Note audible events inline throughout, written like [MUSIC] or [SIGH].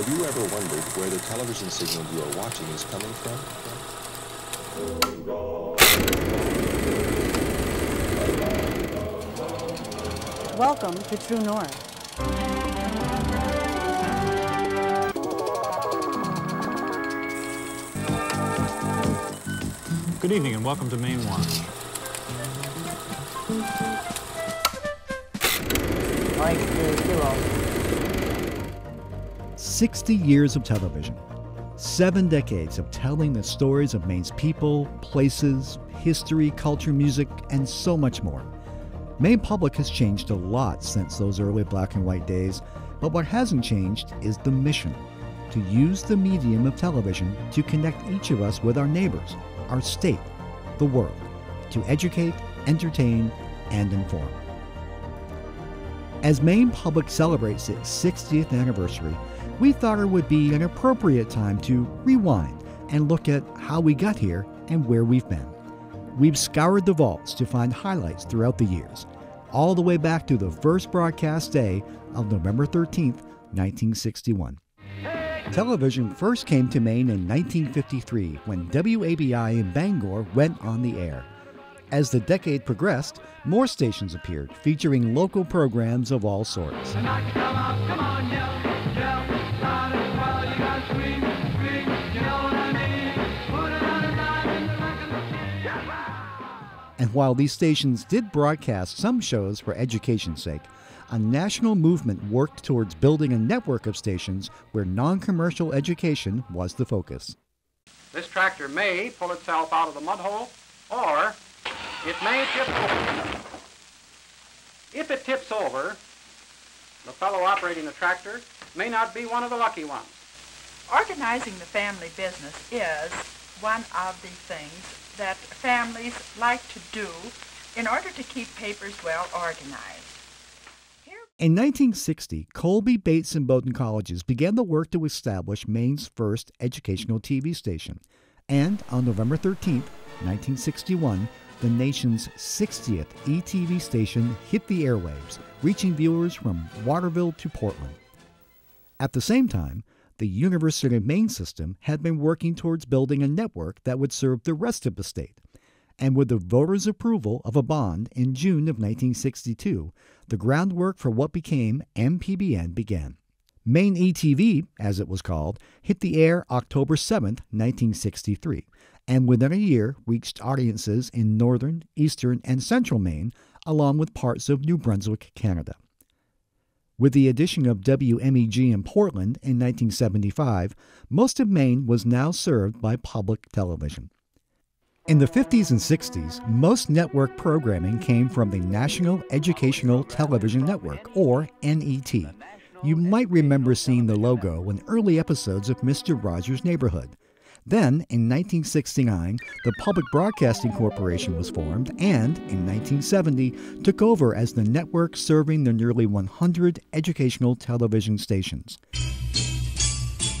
Have you ever wondered where the television signal you are watching is coming from? Welcome to True North. Good evening and welcome to Maine Watch. Like the hero. 60 years of television. Seven decades of telling the stories of Maine's people, places, history, culture, music, and so much more. Maine Public has changed a lot since those early black and white days, but what hasn't changed is the mission to use the medium of television to connect each of us with our neighbors, our state, the world, to educate, entertain, and inform. As Maine Public celebrates its 60th anniversary, we thought it would be an appropriate time to rewind and look at how we got here and where we've been. We've scoured the vaults to find highlights throughout the years, all the way back to the first broadcast day of November 13th, 1961. Television first came to Maine in 1953 when WABI in Bangor went on the air. As the decade progressed, more stations appeared featuring local programs of all sorts. And while these stations did broadcast some shows for education's sake, a national movement worked towards building a network of stations where non commercial education was the focus. This tractor may pull itself out of the mud hole, or it may tip over. If it tips over, the fellow operating the tractor may not be one of the lucky ones. Organizing the family business is one of the things that families like to do in order to keep papers well organized. In 1960, Colby, Bates, and Bowdoin colleges began the work to establish Maine's first educational TV station. And on November 13, 1961, the nation's 60th ETV station hit the airwaves, reaching viewers from Waterville to Portland. At the same time, the University of Maine system had been working towards building a network that would serve the rest of the state. And with the voters' approval of a bond in June of 1962, the groundwork for what became MPBN began. Maine ETV, as it was called, hit the air October 7, 1963, and within a year reached audiences in northern, eastern, and central Maine, along with parts of New Brunswick, Canada. With the addition of WMEG in Portland in 1975, most of Maine was now served by public television. In the 50s and 60s, most network programming came from the National Educational Television Network, or NET. You might remember seeing the logo in early episodes of Mr. Rogers' Neighborhood. Then, in 1969, the Public Broadcasting Corporation was formed and, in 1970, took over as the network serving the nearly 100 educational television stations.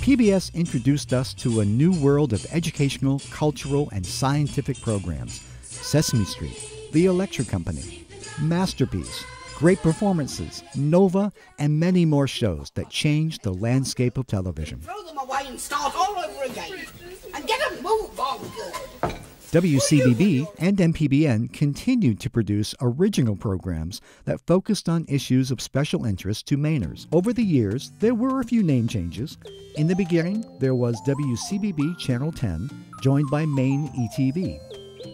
PBS introduced us to a new world of educational, cultural, and scientific programs Sesame Street, The Electric Company, Masterpiece, great performances, Nova, and many more shows that changed the landscape of television. Throw them away and start all over again. And get a move on good. WCBB and MPBN continued to produce original programs that focused on issues of special interest to Mainers. Over the years, there were a few name changes. In the beginning, there was WCBB Channel 10, joined by Maine ETV.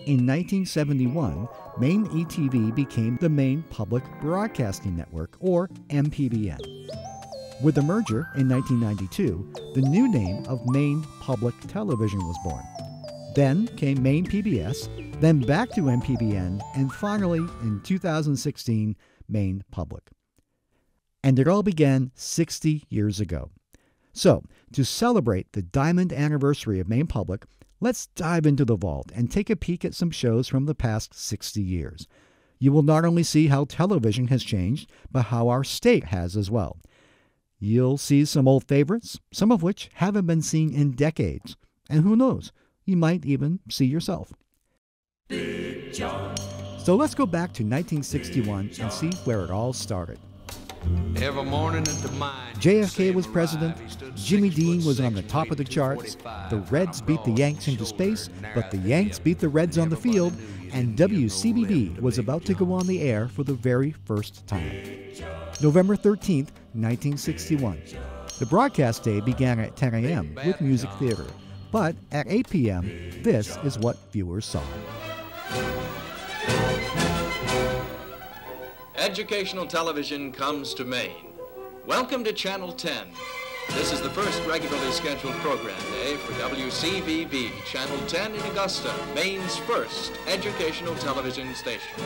In 1971, Maine ETV became the Maine Public Broadcasting Network, or MPBN. With the merger in 1992, the new name of Maine Public Television was born. Then came Maine PBS, then back to MPBN, and finally, in 2016, Maine Public. And it all began 60 years ago. So, to celebrate the diamond anniversary of Maine Public, let's dive into the vault and take a peek at some shows from the past 60 years. You will not only see how television has changed, but how our state has as well. You'll see some old favorites, some of which haven't been seen in decades. And who knows, you might even see yourself. So let's go back to 1961 and see where it all started. Every morning at the mine. JFK was president, Jimmy Dean was on the top of the charts, the Reds beat the Yanks into space, but the Yanks beat the Reds on the field, and WCBB was about to go on the air for the very first time. November 13th, 1961. The broadcast day began at 10 a.m. with music theater, but at 8 p.m., this is what viewers saw. Educational television comes to Maine. Welcome to Channel 10. This is the first regularly scheduled program day for WCBB, Channel 10 in Augusta, Maine's first educational television station.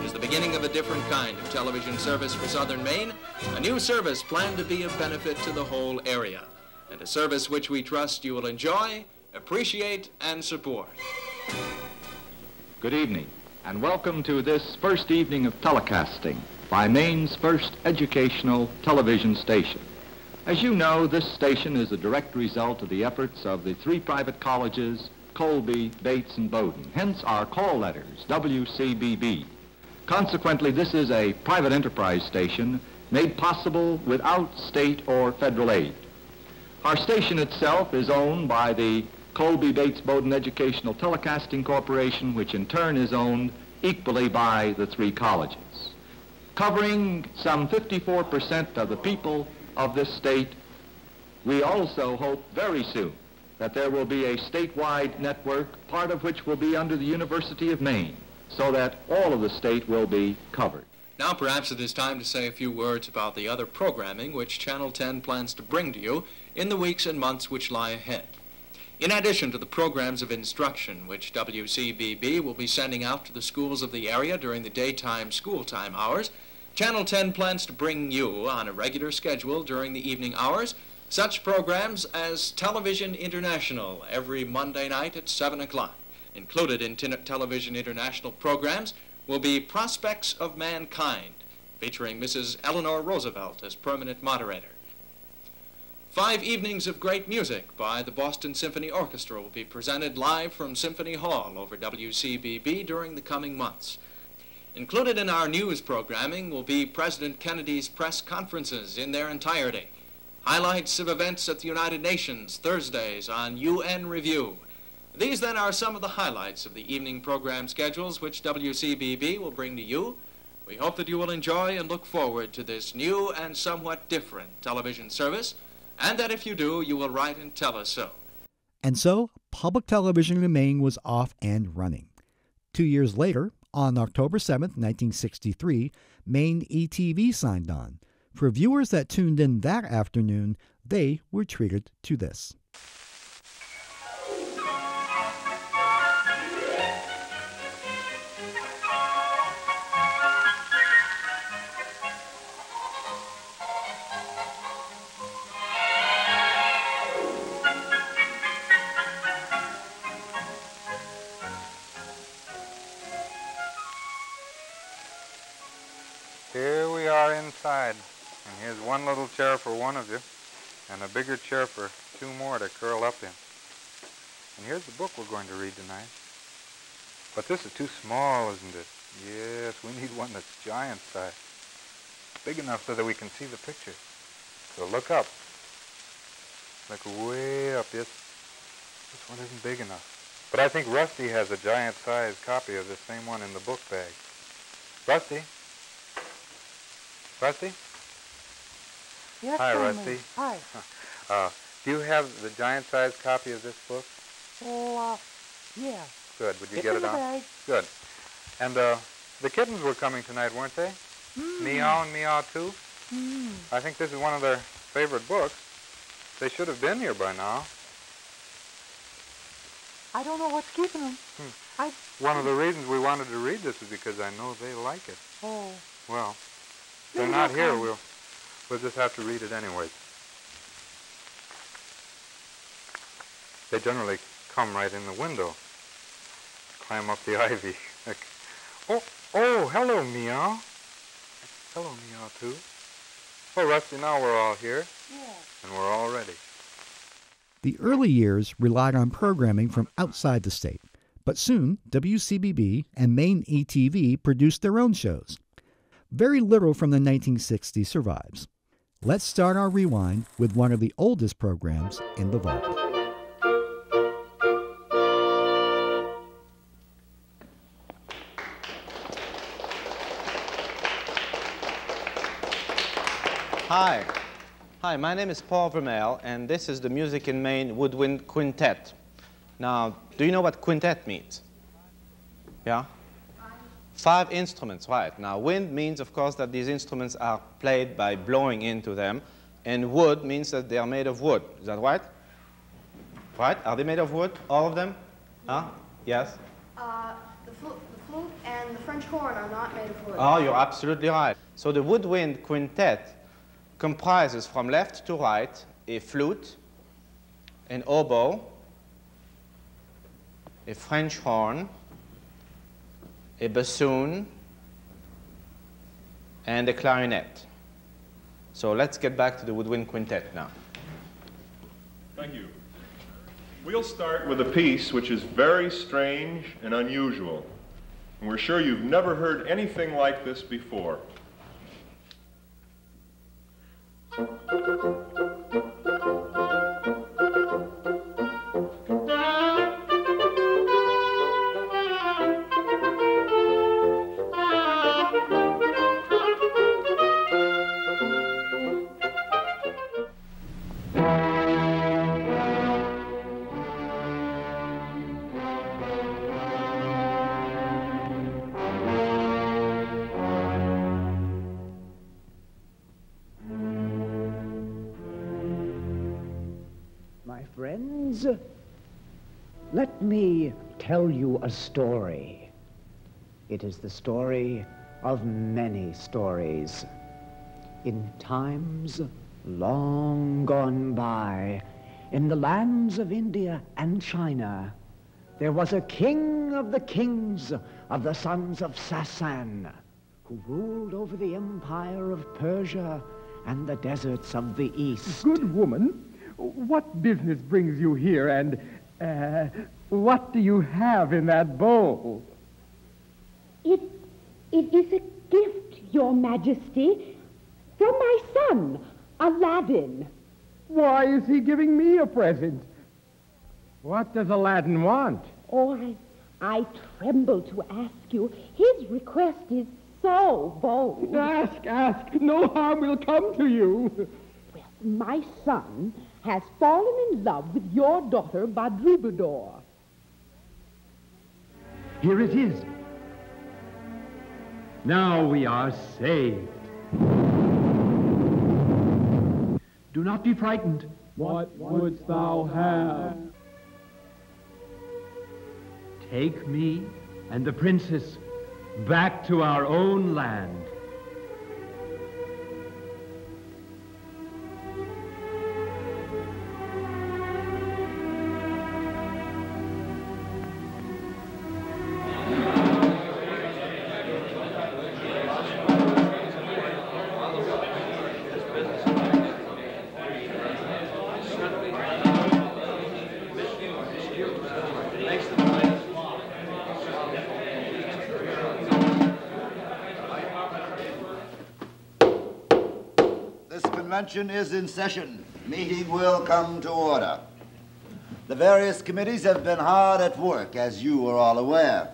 It is the beginning of a different kind of television service for southern Maine, a new service planned to be of benefit to the whole area, and a service which we trust you will enjoy, appreciate, and support. Good evening, and welcome to this first evening of telecasting by Maine's first educational television station. As you know, this station is a direct result of the efforts of the three private colleges, Colby, Bates, and Bowdoin, hence our call letters, WCBB. Consequently, this is a private enterprise station made possible without state or federal aid. Our station itself is owned by the Colby Bates Bowdoin Educational Telecasting Corporation, which in turn is owned equally by the three colleges. Covering some 54% of the people of this state, we also hope very soon that there will be a statewide network, part of which will be under the University of Maine, so that all of the state will be covered. Now perhaps it is time to say a few words about the other programming which Channel 10 plans to bring to you in the weeks and months which lie ahead. In addition to the programs of instruction which WCBB will be sending out to the schools of the area during the daytime school time hours, Channel 10 plans to bring you on a regular schedule during the evening hours such programs as Television International every Monday night at 7 o'clock. Included in Television International programs will be Prospects of Mankind, featuring Mrs. Eleanor Roosevelt as permanent moderator. Five evenings of great music by the Boston Symphony Orchestra will be presented live from Symphony Hall over WCBB during the coming months. Included in our news programming will be President Kennedy's press conferences in their entirety, highlights of events at the United Nations Thursdays on UN Review. These then are some of the highlights of the evening program schedules which WCBB will bring to you. We hope that you will enjoy and look forward to this new and somewhat different television service and that if you do, you will write and tell us so. And so, public television in Maine was off and running. Two years later, on October 7, 1963, Maine ETV signed on. For viewers that tuned in that afternoon, they were treated to this. Are inside, and here's one little chair for one of you, and a bigger chair for two more to curl up in. And here's the book we're going to read tonight. But this is too small, isn't it? Yes, we need one that's giant size. Big enough so that we can see the picture. So look up. Look way up. Yes, this one isn't big enough. But I think Rusty has a giant size copy of the same one in the book bag. Rusty? Rusty? Yes, Hi. Rusty. Hi. Uh, do you have the giant-sized copy of this book? Oh, uh, yeah. Good. Would you It's get it on? bag. Good. And uh, the kittens were coming tonight, weren't they? Mm. Meow and Meow too. Mm. I think this is one of their favorite books. They should have been here by now. I don't know what's keeping them. Hmm. I. One of the reasons we wanted to read this is because I know they like it. Oh. Well, they're Maybe not here. come. We'll we'll just have to read it anyway. They generally come right in the window, climb up the [LAUGHS] ivy. Like, oh, oh, hello, Meow. Hello, Meow too. Oh, Rusty, now we're all here, Yeah. and we're all ready. The early years relied on programming from outside the state, but soon WCBB and Maine ETV produced their own shows. Very little from the 1960s survives. Let's start our rewind with one of the oldest programs in the vault. Hi. Hi, my name is Paul Vermeil, and this is the Music in Maine Woodwind Quintet. Now, do you know what quintet means? Yeah? Five instruments, right. Now, wind means, of course, that these instruments are played by blowing into them, and wood means that they are made of wood. Is that right? Right? Are they made of wood, all of them? Huh? Yes? Uh, the, the flute and the French horn are not made of wood. Oh, you're absolutely right. So the woodwind quintet comprises from left to right a flute, an oboe, a French horn, a bassoon, and a clarinet. So let's get back to the woodwind quintet now. Thank you. We'll start with a piece which is very strange and unusual. And we're sure you've never heard anything like this before. [LAUGHS] tell you a story. It is the story of many stories. In times long gone by, in the lands of India and China, there was a king of the kings of the sons of Sasan who ruled over the empire of Persia and the deserts of the east. Good woman, what business brings you here, and uh, what do you have in that bowl? It, it is a gift, Your Majesty, from my son, Aladdin. Why is he giving me a present? What does Aladdin want? Oh, I, I tremble to ask you. His request is so bold. Ask, ask. No harm will come to you. Well, my son has fallen in love with your daughter, Badroulbadour. Here it is. Now we are saved. Do not be frightened. What wouldst thou have? Take me and the princess back to our own land. Convention is in session. Meeting will come to order. The various committees have been hard at work, as you are all aware.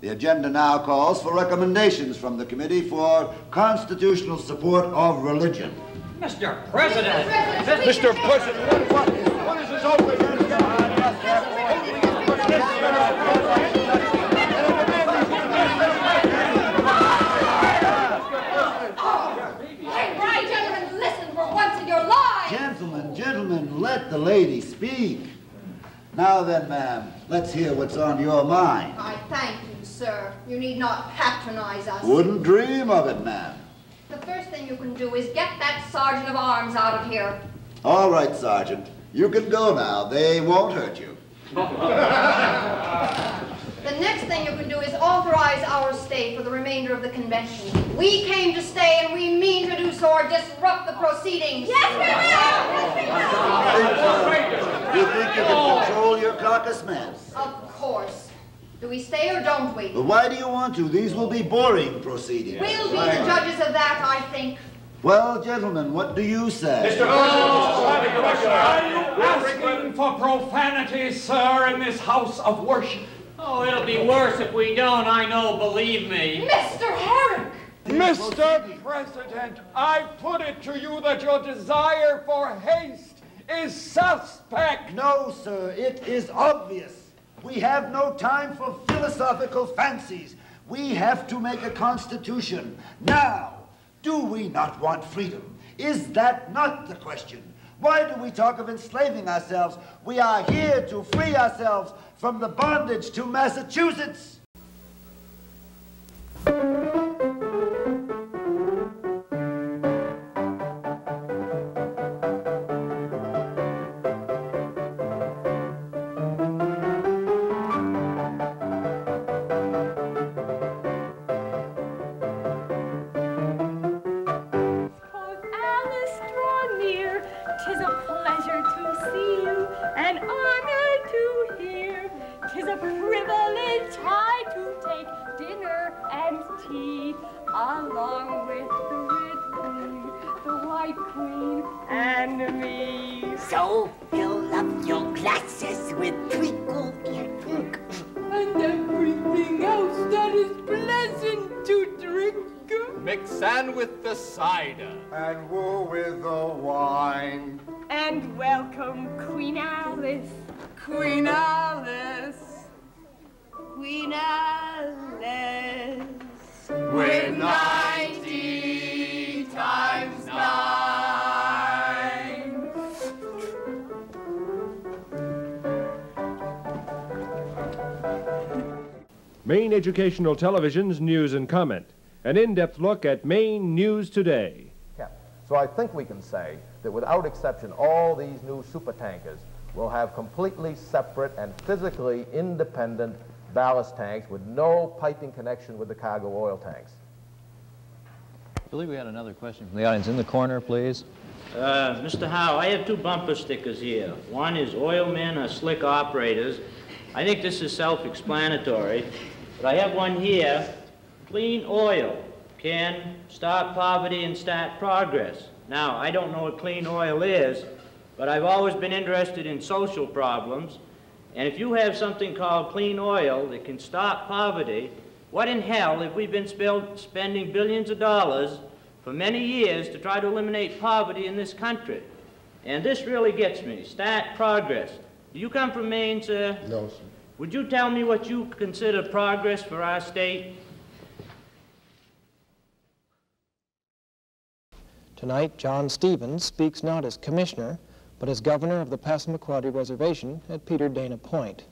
The agenda now calls for recommendations from the Committee for Constitutional Support of Religion. Mr. President! Mr. President, what is, what is this open Hey, right, gentlemen, listen for once in your lives. Gentlemen, gentlemen, let the lady speak. Now then, ma'am, let's hear what's on your mind. I thank you, sir. You need not patronize us. Wouldn't dream of it, ma'am. The first thing you can do is get that sergeant of arms out of here. All right, Sergeant. You can go now. They won't hurt you. [LAUGHS] The next thing you can do is authorize our stay for the remainder of the convention. We came to stay and we mean to do so or disrupt the proceedings. Yes, we will! Yes, we will! You think you can control your caucus, ma'am? Of course. Do we stay or don't we? But why do you want to? These will be boring proceedings. We'll be the judges of that, I think. Well, gentlemen, what do you say? Mr. Are you asking for profanity, sir, in this house of worship? Oh, it'll be worse if we don't, I know, believe me. Mr. Herrick! Mr. President, I put it to you that your desire for haste is suspect. No, sir, it is obvious. We have no time for philosophical fancies. We have to make a constitution. Now, do we not want freedom? Is that not the question? Why do we talk of enslaving ourselves? We are here to free ourselves from the bondage to Massachusetts. The cider. And woo with the wine. And welcome Queen Alice. Queen Alice. Queen Alice. With ninety times nine. Maine Educational Television's News and Comment. An in-depth look at Maine news today. So I think we can say that without exception, all these new supertankers will have completely separate and physically independent ballast tanks with no piping connection with the cargo oil tanks. I believe we had another question from the audience. In the corner, please. Uh, Mr. Howe, I have two bumper stickers here. One is oilmen are slick operators. I think this is self-explanatory, but I have one here. Clean oil can stop poverty and start progress. Now, I don't know what clean oil is, but I've always been interested in social problems. And if you have something called clean oil that can stop poverty, what in hell have we been spending billions of dollars for many years to try to eliminate poverty in this country? And this really gets me. Start progress. Do you come from Maine, sir? No, sir. Would you tell me what you consider progress for our state? Tonight, John Stevens speaks not as commissioner, but as governor of the Passamaquoddy Reservation at Peter Dana Point.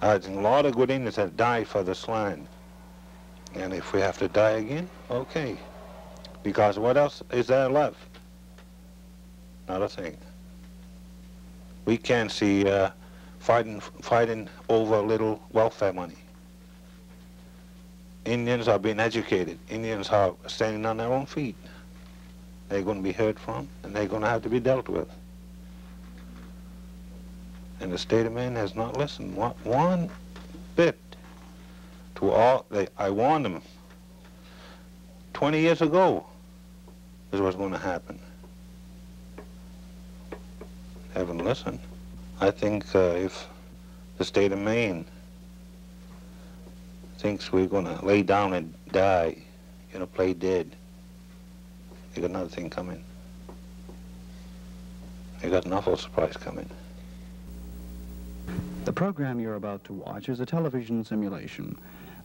There's a lot of good Indians that died for this land. And if we have to die again, okay. Because what else is there left? Not a thing. We can't see uh, fighting, fighting over little welfare money. Indians are being educated. Indians are standing on their own feet. They're going to be heard from, and they're going to have to be dealt with. And the state of Maine has not listened one, one bit to all. They, I warned them 20 years ago this was going to happen. They haven't listened. I think uh, if the state of Maine thinks we're going to lay down and die, you know, play dead, they got another thing coming. They got an awful surprise coming. The program you're about to watch is a television simulation.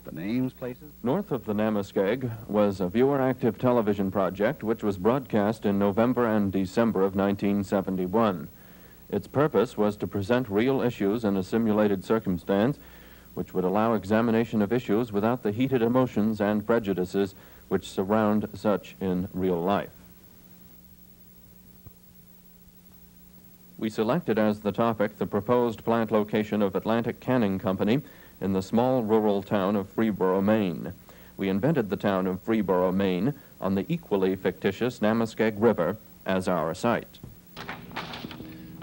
The names, places, North of the Namaskeg was a viewer-active television project which was broadcast in November and December of 1971. Its purpose was to present real issues in a simulated circumstance which would allow examination of issues without the heated emotions and prejudices which surround such in real life. We selected as the topic the proposed plant location of Atlantic Canning Company in the small rural town of Freeborough, Maine. We invented the town of Freeborough, Maine on the equally fictitious Namaskeg River as our site.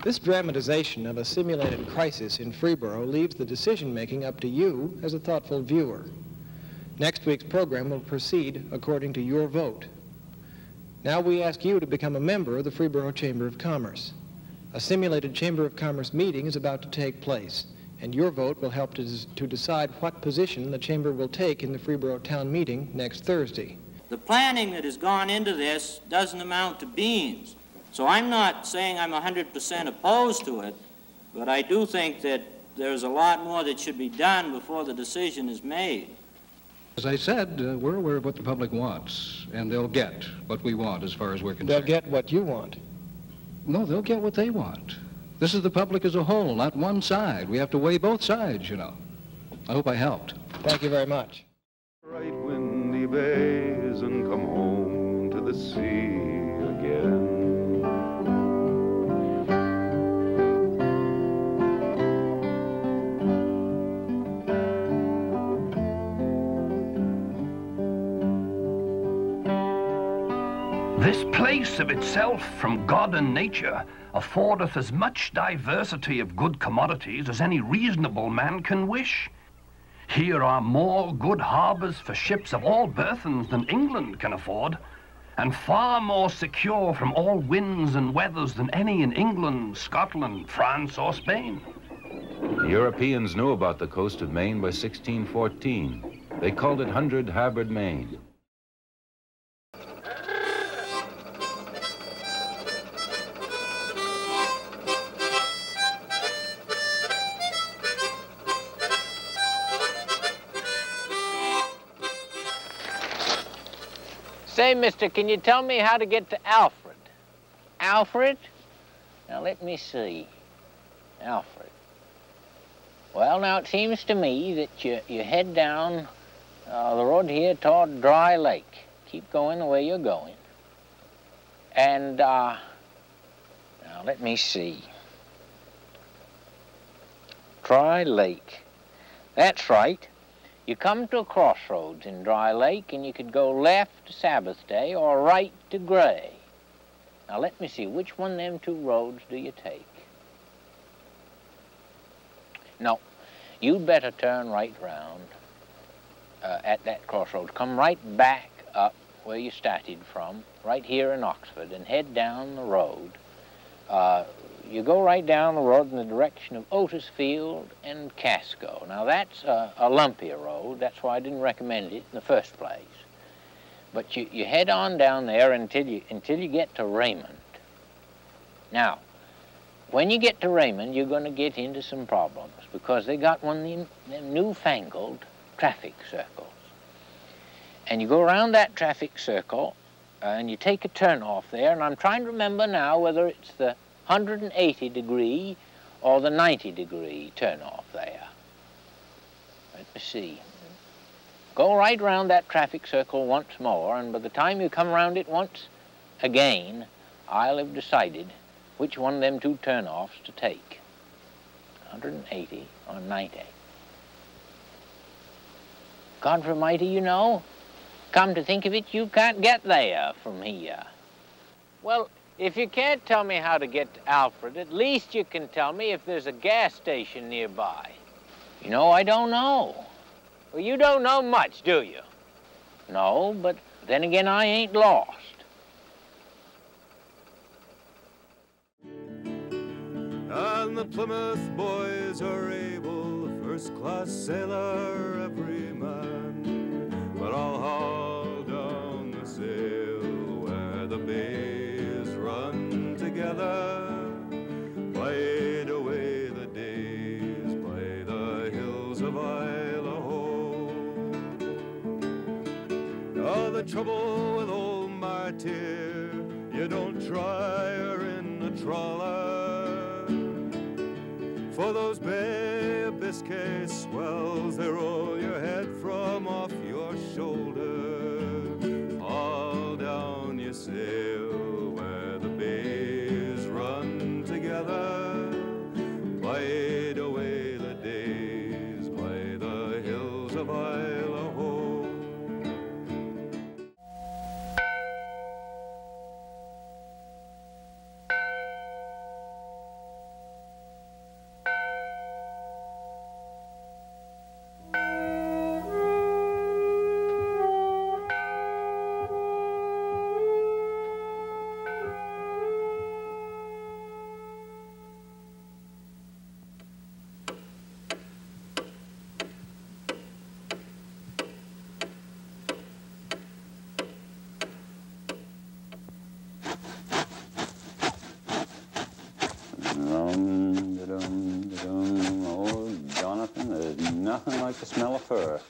This dramatization of a simulated crisis in Freeborough leaves the decision-making up to you as a thoughtful viewer. Next week's program will proceed according to your vote. Now we ask you to become a member of the Freeborough Chamber of Commerce. A simulated Chamber of Commerce meeting is about to take place, and your vote will help to, to decide what position the Chamber will take in the Freeborough Town Meeting next Thursday. The planning that has gone into this doesn't amount to beans. So I'm not saying I'm 100% opposed to it, but I do think that there's a lot more that should be done before the decision is made. As I said, uh, we're aware of what the public wants, and they'll get what we want as far as we're concerned. They'll get what you want. No, they'll get what they want. This is the public as a whole, not one side. We have to weigh both sides, you know. I hope I helped. Thank you very much. Right windy bays and come home to the sea This place of itself from God and nature affordeth as much diversity of good commodities as any reasonable man can wish. Here are more good harbours for ships of all burthens than England can afford, and far more secure from all winds and weathers than any in England, Scotland, France, or Spain. The Europeans knew about the coast of Maine by 1614. They called it Hundred Harbored Maine. Say, mister, can you tell me how to get to Alfred? Alfred? Now, let me see. Alfred. Well, now, it seems to me that you, you head down uh, the road here toward Dry Lake. Keep going the way you're going. And, uh, now, let me see. Dry Lake. That's right. You come to a crossroads in Dry Lake, and you could go left to Sabbath Day or right to Gray. Now, let me see, which one of them two roads do you take? No, you'd better turn right round uh, at that crossroads. Come right back up where you started from, right here in Oxford, and head down the road. Uh, you go right down the road in the direction of Otisfield and Casco. Now that's a, a lumpier road. That's why I didn't recommend it in the first place. But you, you head on down there until you, until you get to Raymond. Now, when you get to Raymond, you're going to get into some problems because they got one of them, them newfangled traffic circles. And you go around that traffic circle and you take a turn off there, and I'm trying to remember now whether it's the 180 degree or the 90 degree turn off there. Let me see. Go right round that traffic circle once more, and by the time you come round it once again, I'll have decided which one of them two turn-offs to take. 180 or 90. God Almighty, you know, come to think of it, you can't get there from here. Well, if you can't tell me how to get to Alfred, at least you can tell me if there's a gas station nearby. You know, I don't know. Well, you don't know much, do you? No, but then again, I ain't lost. And the Plymouth boys are able, first-class sailor every man. But I'll haul down the sail where the bays run together. Bide away the days by the hills of Idaho. Now the trouble with old Martyr, you don't try her in a trawler. For those Bay Biscay swells, they roll your head from off your shoulder. All down you sail like the smell of fur.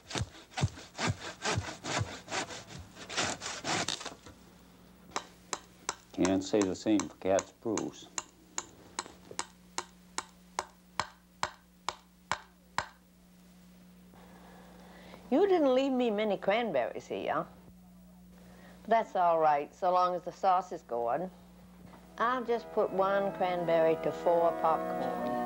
Can't say the same for cat spruce. You didn't leave me many cranberries here. That's all right, so long as the sauce is good. I'll just put one cranberry to four popcorn.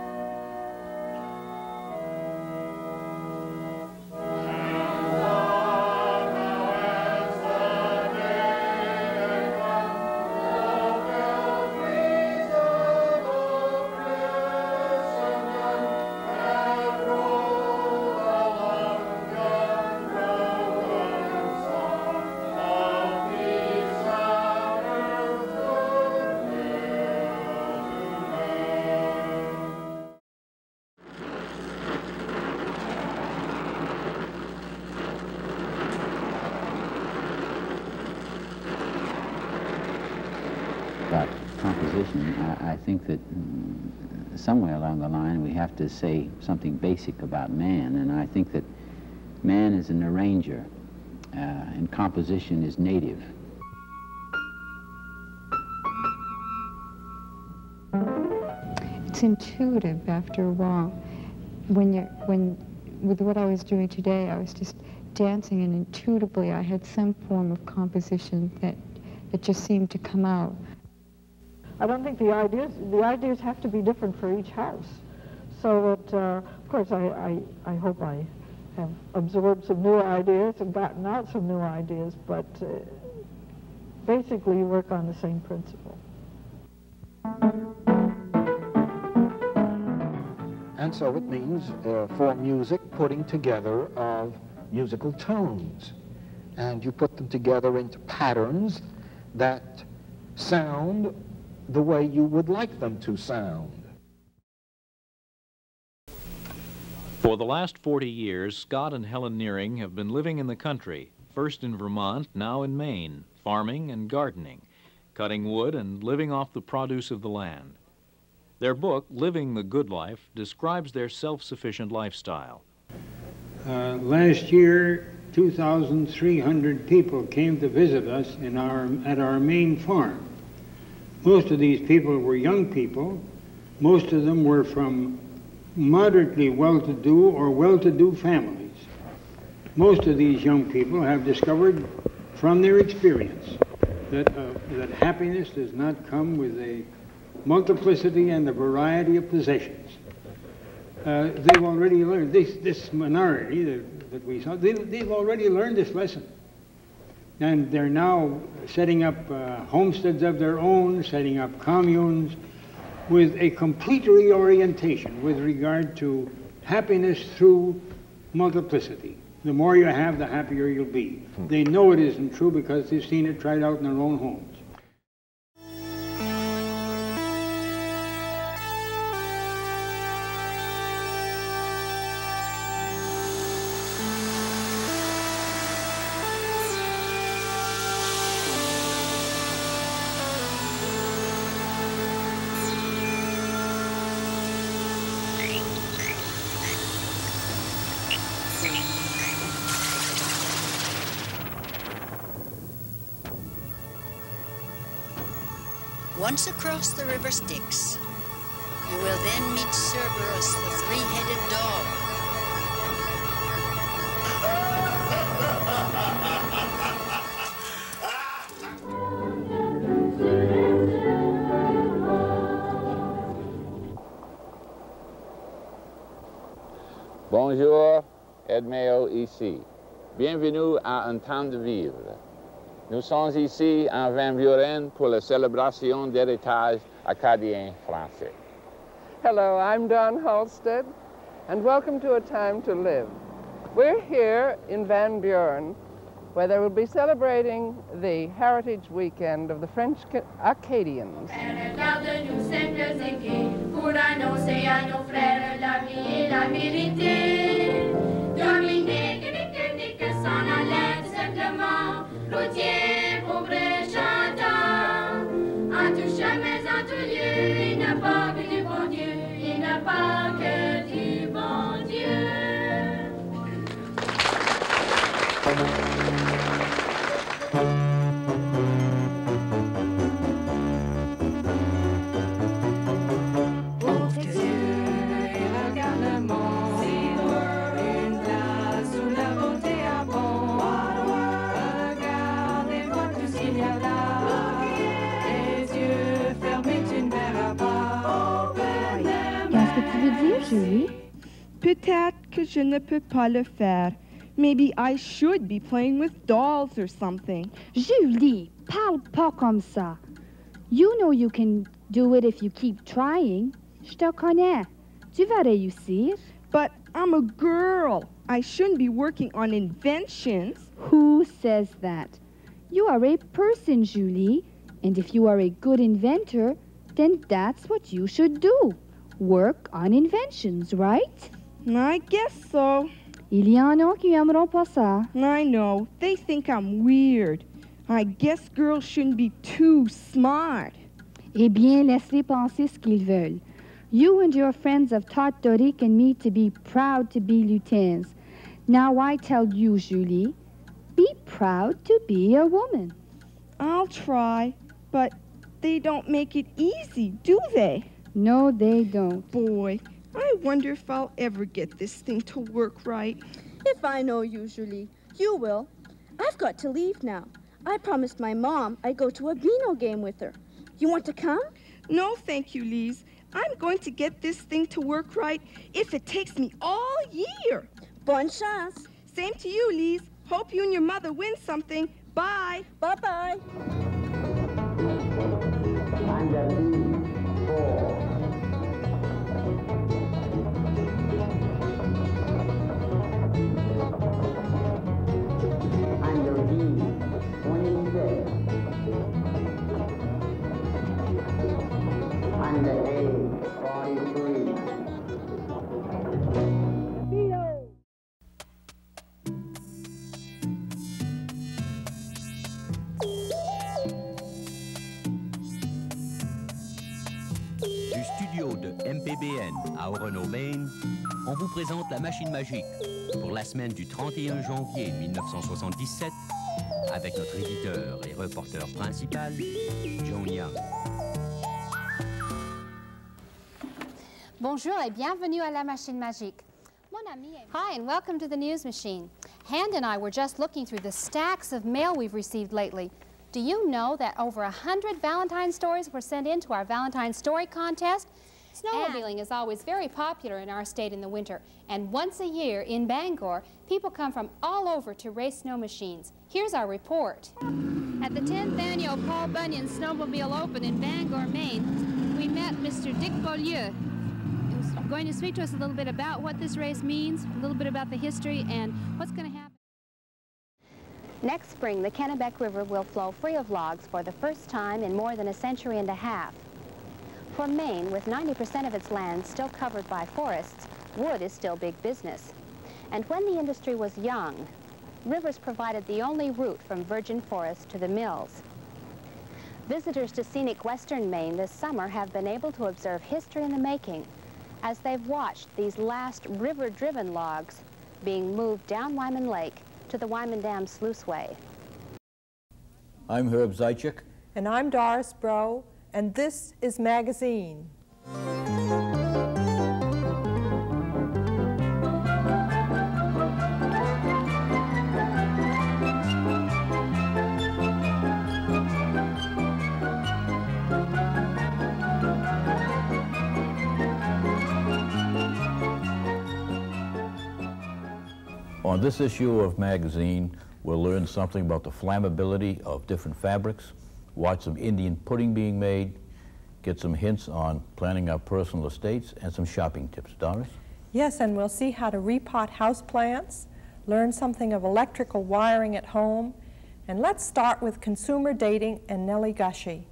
About composition, I, I think that somewhere along the line we have to say something basic about man, and I think that man is an arranger, uh, and composition is native. It's intuitive after a while. When you're, when, with what I was doing today, I was just dancing and intuitively I had some form of composition that, that just seemed to come out. I don't think the ideas, the ideas have to be different for each house. So that, uh, of course, I, I, I hope I have absorbed some new ideas and gotten out some new ideas, but uh, basically you work on the same principle. And so it means uh, for music putting together of musical tones. And you put them together into patterns that sound the way you would like them to sound. For the last 40 years, Scott and Helen Nearing have been living in the country, first in Vermont, now in Maine, farming and gardening, cutting wood and living off the produce of the land. Their book, Living the Good Life, describes their self-sufficient lifestyle. Uh, last year, 2,300 people came to visit us in our, at our main farm. Most of these people were young people. Most of them were from moderately well-to-do or well-to-do families. Most of these young people have discovered from their experience that, uh, that happiness does not come with a multiplicity and a variety of possessions. Uh, they've already learned, this, this minority that, that we saw, they, they've already learned this lesson. And they're now setting up uh, homesteads of their own, setting up communes with a complete reorientation with regard to happiness through multiplicity. The more you have, the happier you'll be. They know it isn't true because they've seen it tried out in their own homes. Once across the river Styx, you will then meet Cerberus, the three-headed dog. Bonjour, Edmeo ici. Bienvenue à Un temps de vivre. Nous sommes ici en Van Buren pour la célébration d'héritage acadien français. Hello, I'm Don Halstead, and welcome to A Time to Live. We're here in Van Buren, where they will be celebrating the Heritage Weekend of the French Ca- Acadians. routier, pompier, chanteur. En tout jamais, en tout lieu, il n'y a pas que du bon Dieu, il n'y a pas que du bon Dieu. Peut-être que je ne peux pas le faire. Maybe I should be playing with dolls or something. Julie, parle pas comme ça. You know you can do it if you keep trying. Je te connais. Tu vas réussir. But I'm a girl. I shouldn't be working on inventions. Who says that? You are a person, Julie. And if you are a good inventor, then that's what you should do. Work on inventions, right? I guess so. Il y en a qui aimeront pas ça. I know. They think I'm weird. I guess girls shouldn't be too smart. Eh bien, laisse-les penser ce qu'ils veulent. You and your friends have taught Doric and me to be proud to be lutins. Now I tell you, Julie, be proud to be a woman. I'll try, but they don't make it easy, do they? No, they don't. Boy, I wonder if I'll ever get this thing to work right. If I know you, Julie, you will. I've got to leave now. I promised my mom I'd go to a Beano game with her. You want to come? No, thank you, Lise. I'm going to get this thing to work right if it takes me all year. Bonne chance. Same to you, Lise. Hope you and your mother win something. Bye. Bye-bye. MPBN à Orono, Maine, on vous présente la machine magique pour la semaine du 31 janvier 1977 avec notre éditeur et reporter principal, John Young. Bonjour et bienvenue à la machine magique. Hi and welcome to the news machine. Hand and I were just looking through the stacks of mail we've received lately. Do you know that over a hundred Valentine stories were sent in to our Valentine story contest? Snowmobiling is always very popular in our state in the winter, and once a year in Bangor, people come from all over to race snow machines. Here's our report. At the 10th annual Paul Bunyan Snowmobile Open in Bangor, Maine, we met Mr. Dick Beaulieu, who's going to speak to us a little bit about what this race means, a little bit about the history, and what's going to happen. Next spring, the Kennebec River will flow free of logs for the first time in more than a century and a half. For Maine, with 90% of its land still covered by forests, wood is still big business. And when the industry was young, rivers provided the only route from virgin forest to the mills. Visitors to scenic western Maine this summer have been able to observe history in the making as they've watched these last river-driven logs being moved down Wyman Lake to the Wyman Dam sluiceway. I'm Herb Zaitchik. And I'm Doris Bro, and this is Magazine. On this issue of magazine, we'll learn something about the flammability of different fabrics, watch some Indian pudding being made, get some hints on planning our personal estates, and some shopping tips. Doris? Yes, and we'll see how to repot houseplants, learn something of electrical wiring at home, and let's start with consumer dating and Nellie Gushy.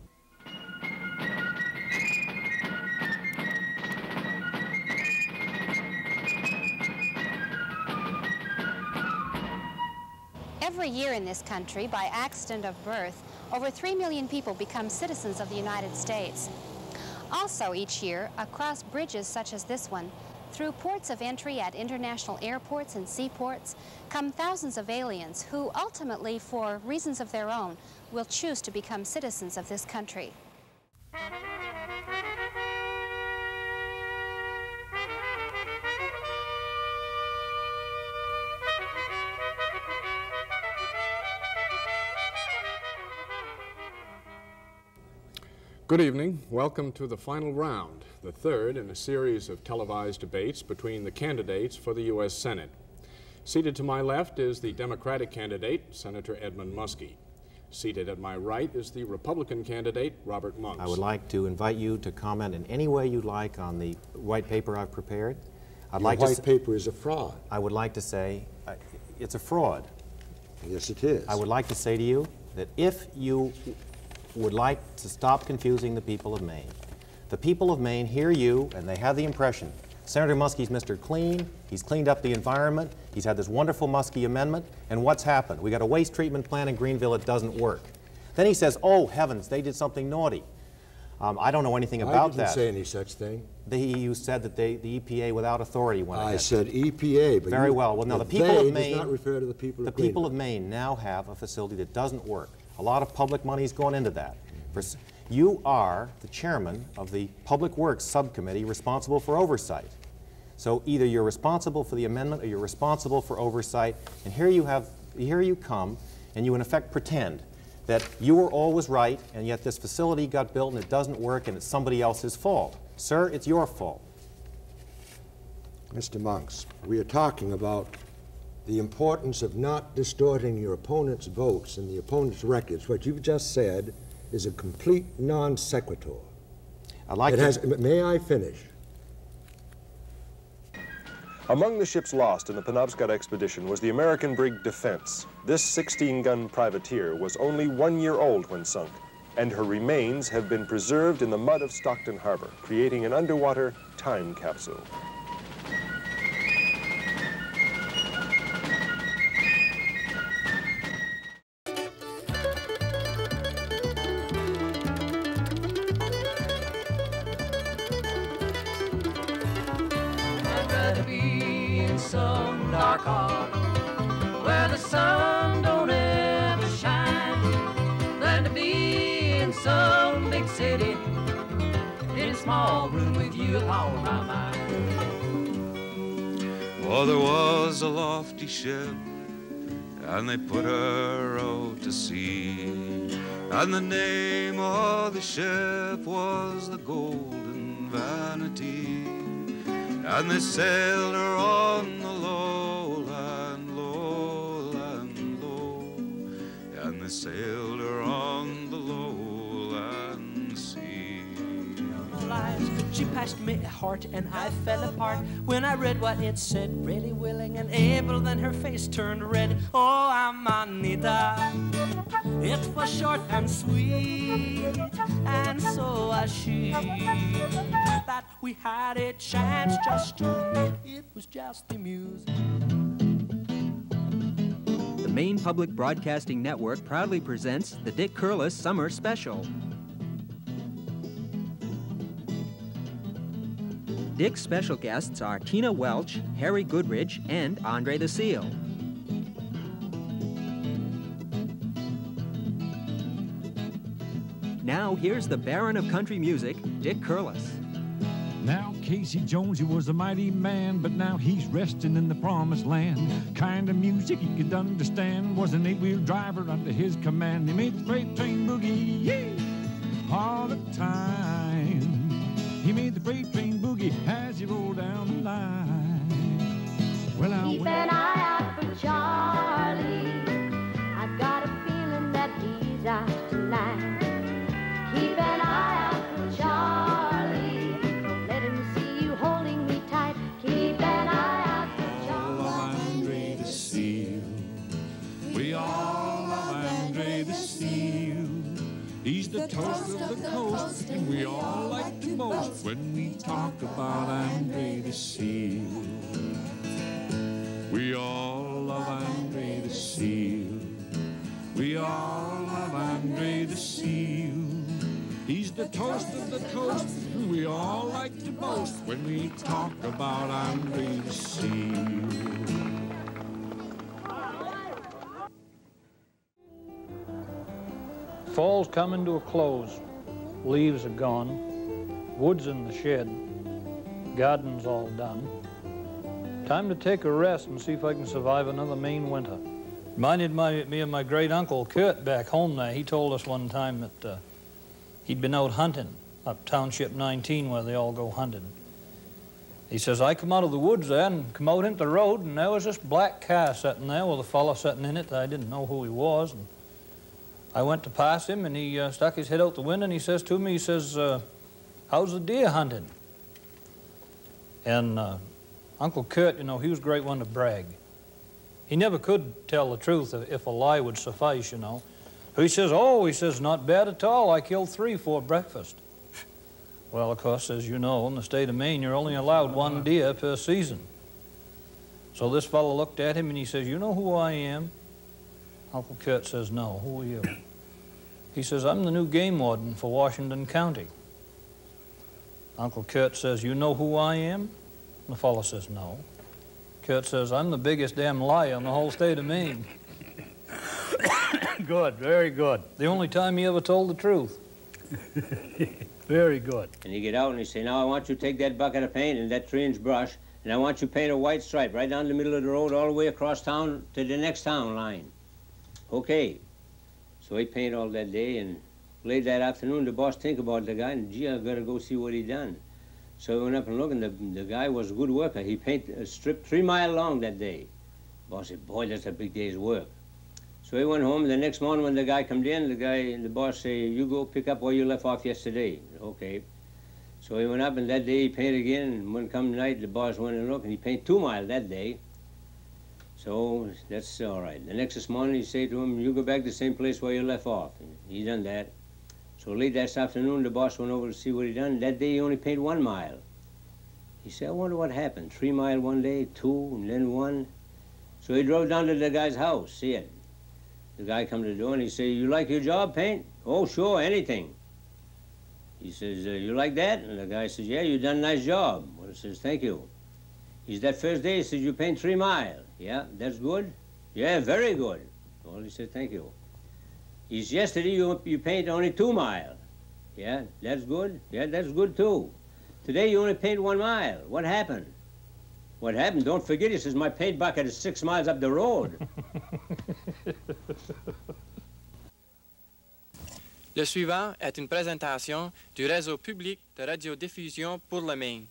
Every year in this country, by accident of birth, over 3 million people become citizens of the United States. Also each year, across bridges such as this one, Through ports of entry at international airports and seaports come thousands of aliens who ultimately, for reasons of their own, will choose to become citizens of this country. Good evening. Welcome to the final round, the third in a series of televised debates between the candidates for the U.S. Senate. Seated to my left is the Democratic candidate, Senator Edmund Muskie. Seated at my right is the Republican candidate, Robert Monks. I would like to invite you to comment in any way you like on the white paper I've prepared. I'd Your like white to paper is a fraud. I would like to say uh, it's a fraud. Yes, it is. I would like to say to you that if you would like to stop confusing the people of Maine, the people of Maine hear you and they have the impression Senator Muskie's Mr. Clean, he's cleaned up the environment, he's had this wonderful Muskie amendment, and what's happened? We got a waste treatment plant in Greenville, it doesn't work. Then he says, oh heavens, they did something naughty. Um, I don't know anything about that. I didn't that. say any such thing. The, EU said that they, the EPA without authority went I said EPA, but Very you- well. Well, now the people of does Maine not refer to the people the of people of Maine now have a facility that doesn't work. A lot of public money is going into that. For You are the chairman of the Public Works Subcommittee responsible for oversight. So either you're responsible for the amendment or you're responsible for oversight. And here you have, here you come, and you in effect pretend that you were always right, and yet this facility got built and it doesn't work, and it's somebody else's fault. Sir, it's your fault. Mr. Monks, we are talking about the importance of not distorting your opponent's votes and the opponent's records. What you've just said is a complete non sequitur. I'd like it to- has, may I finish? Among the ships lost in the Penobscot expedition was the American brig Defense. This 16-gun privateer was only one year old when sunk, and her remains have been preserved in the mud of Stockton Harbor, creating an underwater time capsule. Lofty ship, and they put her out to sea. And the name of the ship was the Golden Vanity. And they sailed her on She passed me a heart and I fell apart when I read what it said. Ready, willing, and able, then her face turned red. Oh, Amanita. It was short and sweet, and so was she. That we had a chance just to meet. It was just the music. The Maine Public Broadcasting Network proudly presents the Dick Curless Summer Special. Dick's special guests are Tina Welch, Harry Goodridge, and Andre the Seal. Now, here's the Baron of Country Music, Dick Curless. Now Casey Jones, he was a mighty man, but now he's resting in the promised land. Kind of music he could understand was an eight-wheel driver under his command. He made the freight train boogie yee, all the time. He made the freight train boogie as he rolled down the line. Well, I Keep an eye out for Charlie. I've got a feeling that he's out tonight. Keep an eye out for Charlie. Don't let him see you holding me tight. Keep an eye out for Charlie. Andre the Seal. We all love Andre the Seal. He's the toast of the coast, and we all like most when we talk about Andre the Seal. We all love Andre the Seal. We all love Andre the Seal. He's the toast of the coast, we all like to most when we talk about Andre the Seal. Fall's coming to a close. Leaves are gone. Wood's in the shed. Garden's all done. Time to take a rest and see if I can survive another Maine winter. Reminded my, me of my great uncle Kurt back home there. He told us one time that uh, he'd been out hunting up Township 19 where they all go hunting. He says, I come out of the woods there and come out into the road and there was this black car sitting there with a fellow sitting in it. I didn't know who he was. And I went to pass him and he uh, stuck his head out the window and he says to me, he says, uh, how's the deer hunting? And uh, Uncle Kurt, you know, he was a great one to brag. He never could tell the truth if a lie would suffice, you know. He says, oh, he says, not bad at all. I killed three for breakfast. Well, of course, as you know, in the state of Maine, you're only allowed one deer per season. So this fellow looked at him and he says, you know who I am? Uncle Kurt says, no, who are you? He says, I'm the new game warden for Washington County. Uncle Kurt says, you know who I am? And The fellow says, no. Kurt says, I'm the biggest damn liar in the whole state of Maine. [COUGHS] good, very good. The only time he ever told the truth. [LAUGHS] very good. And you get out and you say, now I want you to take that bucket of paint and that three-inch brush, and I want you to paint a white stripe right down the middle of the road all the way across town to the next town line. Okay. So he painted all that day, and late that afternoon, the boss think about the guy, and gee, I gotta go see what he done. So we went up and looked, and the, the guy was a good worker. He painted a uh, strip three mile long that day. Boss said, boy, that's a big day's work. So he went home, the next morning when the guy come in, the guy, the boss say, you go pick up where you left off yesterday. Okay. So he went up, and that day he painted again, and when come night, the boss went and looked, and he painted two mile that day. So that's all right. The next morning he say to him, you go back to the same place where you left off. And he done that. So late that afternoon, the boss went over to see what he'd done. That day he only paid one mile. He said, I wonder what happened. Three mile one day, two, and then one. So he drove down to the guy's house, see it. The guy come to the door and he said, you like your job, paint? Oh, sure, anything. He says, uh, you like that? And the guy says, yeah, you done a nice job. Well, he says, thank you. He's that first day, he says, you paint three mile. Yeah, that's good? Yeah, very good. Well, he said, thank you. Is yesterday you, you paint only two mile. Yeah, that's good. Yeah, that's good too. Today you only paint one mile. What happened? What happened? Don't forget, he says, my paint bucket is six miles up the road. [LAUGHS] Le suivant est une présentation du réseau public de radiodiffusion pour le Maine.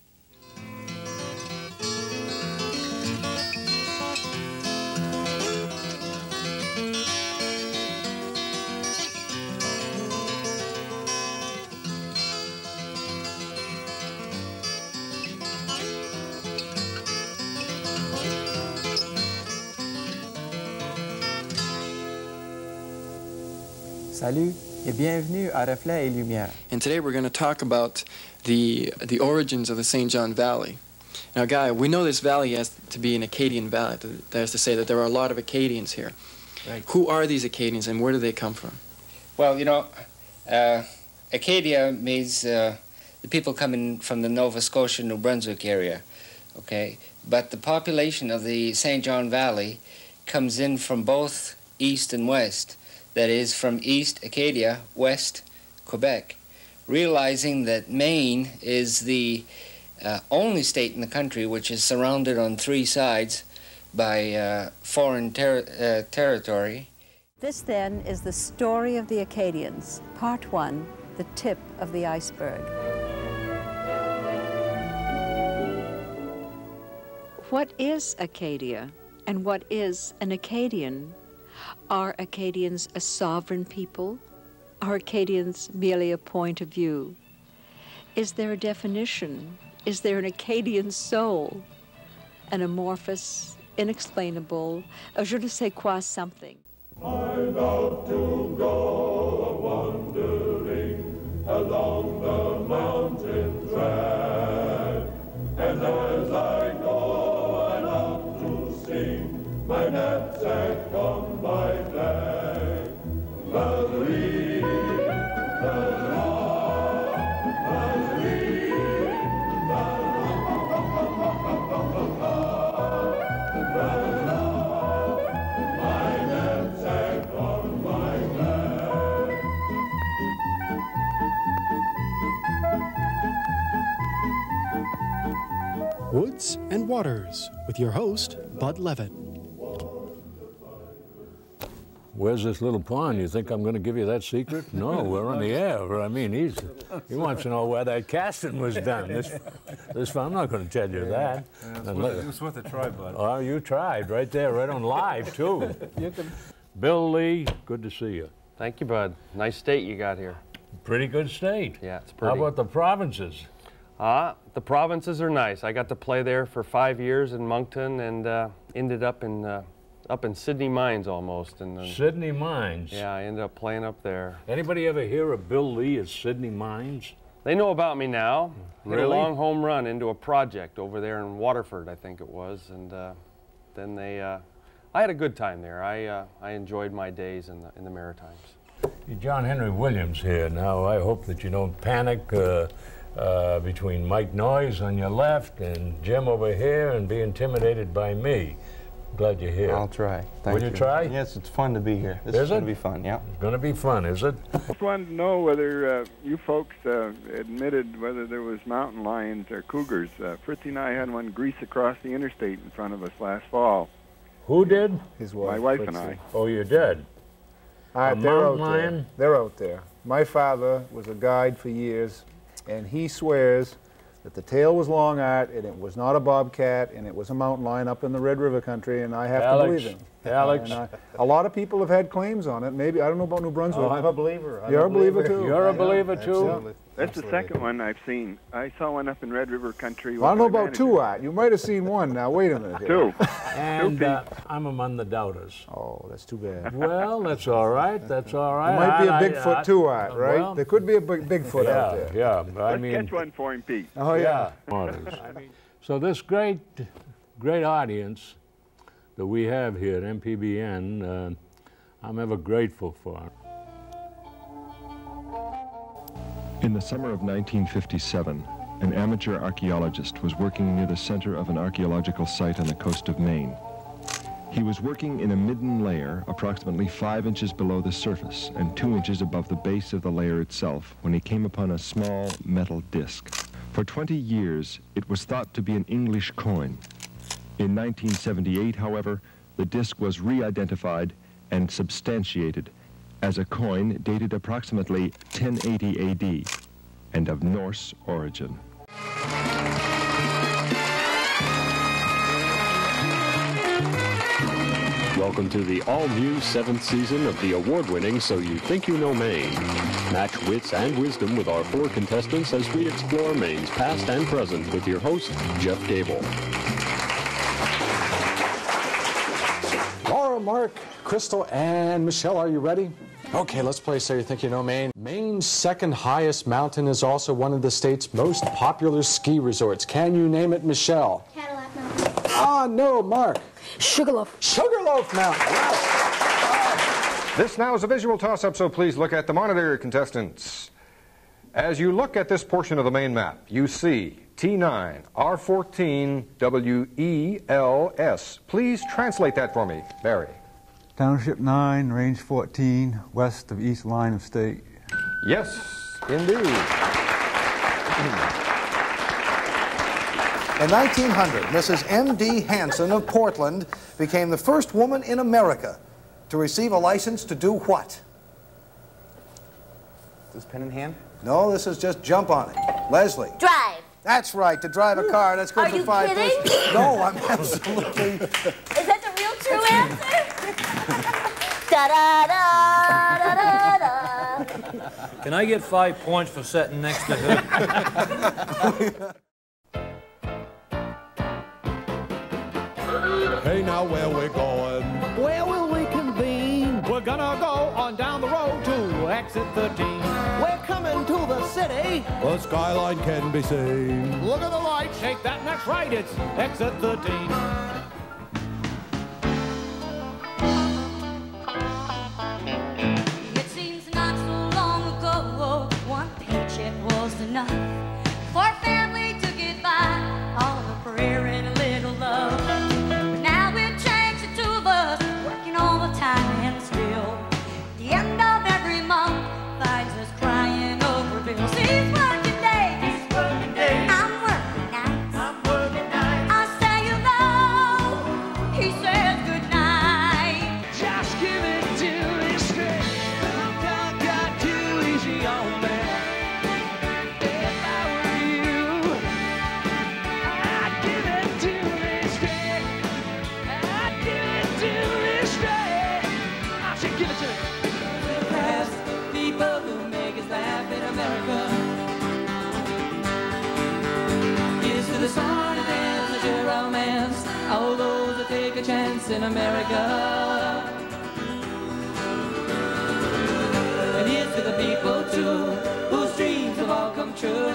Salut et bienvenue à Reflet et Lumière. And today we're going to talk about the, the origins of the St. John Valley. Now, Guy, we know this valley has to be an Acadian valley. That is to say that there are a lot of Acadians here. Right. Who are these Acadians and where do they come from? Well, you know, uh, Acadia means uh, the people coming from the Nova Scotia, New Brunswick area, okay? But the population of the St. John Valley comes in from both east and west that is, from East Acadia, West Quebec, realizing that Maine is the uh, only state in the country which is surrounded on three sides by uh, foreign ter uh, territory. This then is the story of the Acadians, part one, the tip of the iceberg. What is Acadia and what is an Acadian? Are Acadians a sovereign people? Are Acadians merely a point of view? Is there a definition? Is there an Acadian soul? An amorphous, inexplainable, a je ne sais quoi something. I love to go wandering along And waters with your host, Bud Leavitt. Where's this little pond? You think I'm going to give you that secret? No, we're on the air. I mean, he's he wants to know where that casting was done. This, this I'm not going to tell you that. Yeah, it's And worth- let- it's worth a try, bud. Oh, you tried right there, right on live too. [LAUGHS] you can... Bill Lee, good to see you. Thank you, Bud. Nice state you got here. Pretty good state. Yeah, it's pretty. How about the provinces? Uh, the provinces are nice. I got to play there for five years in Moncton and uh, ended up in uh, up in Sydney Mines almost. And then, Sydney Mines. Yeah, I ended up playing up there. Anybody ever hear of Bill Lee at Sydney Mines? They know about me now. Hit a Really? long home run into a project over there in Waterford, I think it was, and uh, then they. Uh, I had a good time there. I uh, I enjoyed my days in the in the Maritimes. John Henry Williams here. Now, I hope that you don't panic uh, between Mike Noyes on your left and Jim over here and be intimidated by me. Glad you're here. I'll try. Thank Will you try? Yes, it's fun to be here. This Is is, going to be fun, yeah. It's going to be fun, is it? I [LAUGHS] Just wanted to know whether uh, you folks uh, admitted whether there was mountain lions or cougars. Uh, Fritzy and I had one grease across the interstate in front of us last fall. Who did? His wife. My wife and I. Oh, you did? A All right, they're mountain out lion? there. They're out there. My father was a guide for years, and he swears that the tail was long art, and it was not a bobcat, and it was a mountain lion up in the Red River country, and I have Alex, to believe him. Alex. And I- [LAUGHS] a lot of people have had claims on it. Maybe I don't know about New Brunswick. Oh, I'm a believer. I'm You're a a believer, believer. too. You're a Yeah, believer, too? absolutely. That's the second one I've seen. I saw one up in Red River country. Well, I don't know my about two art. You might have seen one. Now wait a minute. here. Two. [LAUGHS] And uh, I'm among the doubters. Oh, that's too bad. Well, that's all right. That's all right. There might be a I- I- Bigfoot I- too, Art, right? well, there could be a big Bigfoot yeah, out there. Yeah, I Let's mean. catch one for him, Pete. Oh, yeah. Waters. So this great, great audience that we have here at MPBN, uh, I'm ever grateful for. In the summer of 1957, an amateur archaeologist was working near the center of an archaeological site on the coast of Maine. He was working in a midden layer approximately five inches below the surface and two inches above the base of the layer itself when he came upon a small metal disc. For 20 years, it was thought to be an English coin. In 1978, however, the disc was re-identified and substantiated as a coin dated approximately 1080 AD and of Norse origin. Welcome to the all-new seventh season of the award-winning So You Think You Know Maine. Match wits and wisdom with our four contestants as we explore Maine's past and present with your host, Jeff Gable. Mark, Crystal, and Michelle, are you ready? Okay, let's play So You Think You Know Maine. Maine's second highest mountain is also one of the state's most popular ski resorts. Can you name it, Michelle? Cadillac Mountain. Ah, no, Mark. Sugarloaf. Sugarloaf Mountain. This now is a visual toss-up, so please look at the monitor, contestants. As you look at this portion of the Maine map, you see T9, R14, WELS. Please translate that for me, Barry. Township 9, Range 14, west of east line of state. Yes, indeed. In 1900, Mrs. M.D. Hanson of Portland became the first woman in America to receive a license to do what? This pen in hand? No, this is just jump on it. Leslie. Drive. That's right, to drive a car. That's good Are for you five kidding? points. No, I'm [LAUGHS] absolutely. Is that the real true answer? Da da da da da da. Can I get five points for sitting next to her? Hey, now where we going? Where will we convene? We're gonna go on down the road to exit 13. We're coming to the city. The skyline can be seen. Look at the light, shake that next right. It's exit 13. Was chance in America. And here's to the people too, whose dreams have all come true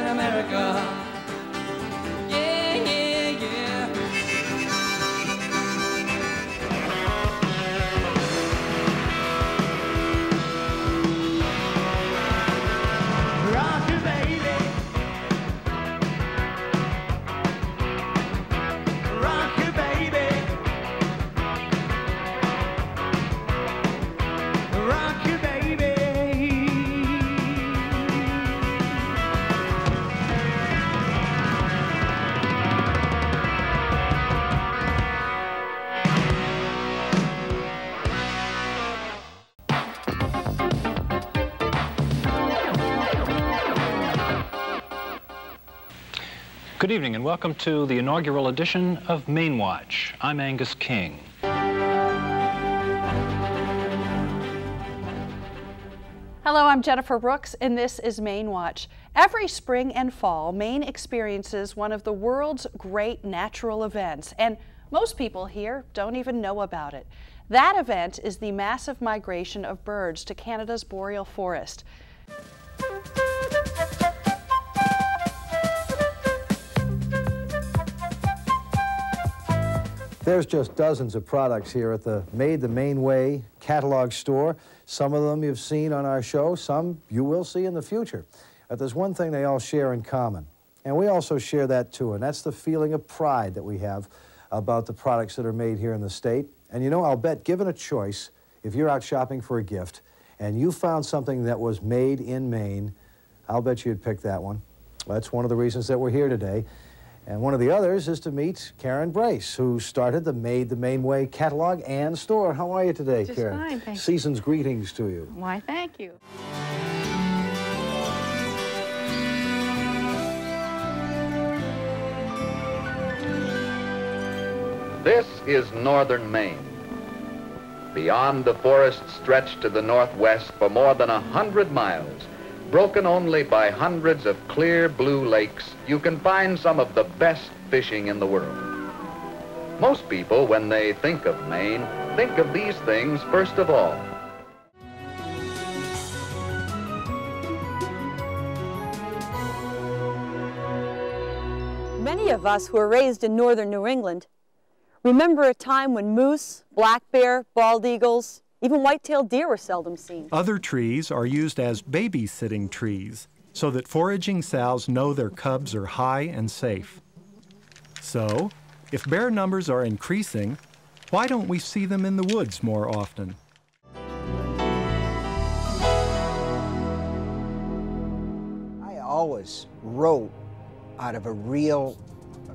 Good evening and welcome to the inaugural edition of Maine Watch. I'm Angus King. Hello, I'm Jennifer Brooks, and this is Maine Watch. Every spring and fall, Maine experiences one of the world's great natural events, and most people here don't even know about it. That event is the massive migration of birds to Canada's boreal forest. There's just dozens of products here at the Made the Maine Way catalog store. Some of them you've seen on our show, some you will see in the future. But there's one thing they all share in common, and we also share that too, and that's the feeling of pride that we have about the products that are made here in the state. And you know, I'll bet given a choice, if you're out shopping for a gift and you found something that was made in Maine, I'll bet you'd pick that one. Well, that's one of the reasons that we're here today. And one of the others is to meet Karen Brace, who started the Made the Maine Way catalog and store. How are you today, Just Karen? fine, thank you. Season's greetings to you. Why, thank you. This is northern Maine. Beyond the forest stretch to the northwest for more than a hundred miles, broken only by hundreds of clear blue lakes, you can find some of the best fishing in the world. Most people, when they think of Maine, think of these things first of all. Many of us who were raised in northern New England remember a time when moose, black bear, bald eagles, even white-tailed deer are seldom seen. Other trees are used as babysitting trees so that foraging sows know their cubs are high and safe. So, if bear numbers are increasing, why don't we see them in the woods more often? I always wrote out of a real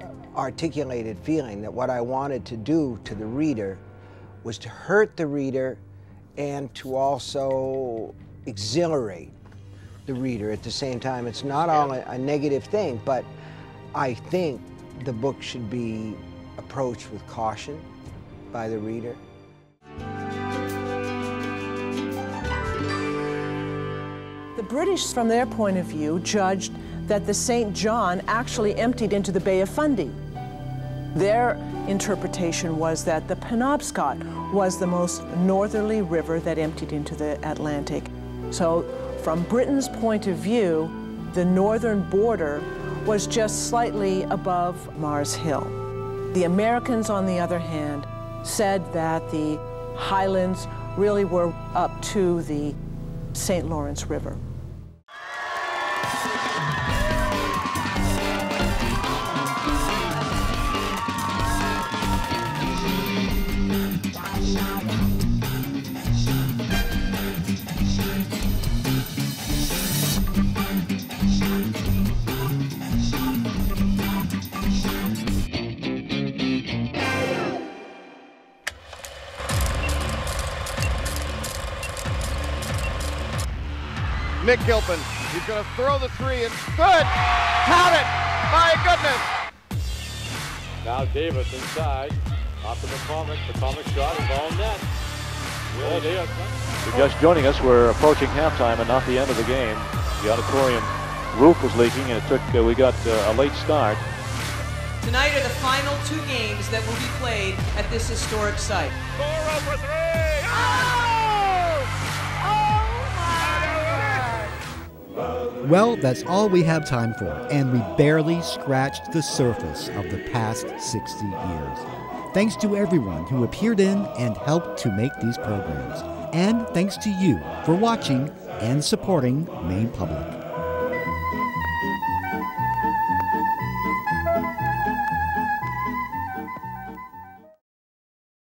uh, articulated feeling that what I wanted to do to the reader was to hurt the reader and to also exhilarate the reader at the same time. It's not all a, a negative thing, but I think the book should be approached with caution by the reader. The British, from their point of view, judged that the St. John actually emptied into the Bay of Fundy. Their interpretation was that the Penobscot was the most northerly river that emptied into the Atlantic. So, from Britain's point of view, the northern border was just slightly above Mars Hill. The Americans, on the other hand, said that the highlands really were up to the St. Lawrence River. Nick Gilpin. He's going to throw the three. It's good. Count it. My goodness. Now Davis inside. Off to McCormick. McCormick shot and ball net. Will Davis. If you're just joining us, we're approaching halftime and not the end of the game. The auditorium roof was leaking, and it took. Uh, we got uh, a late start. Tonight are the final two games that will be played at this historic site. for three. Well, that's all we have time for, and we barely scratched the surface of the past 60 years. Thanks to everyone who appeared in and helped to make these programs. And thanks to you for watching and supporting Maine Public.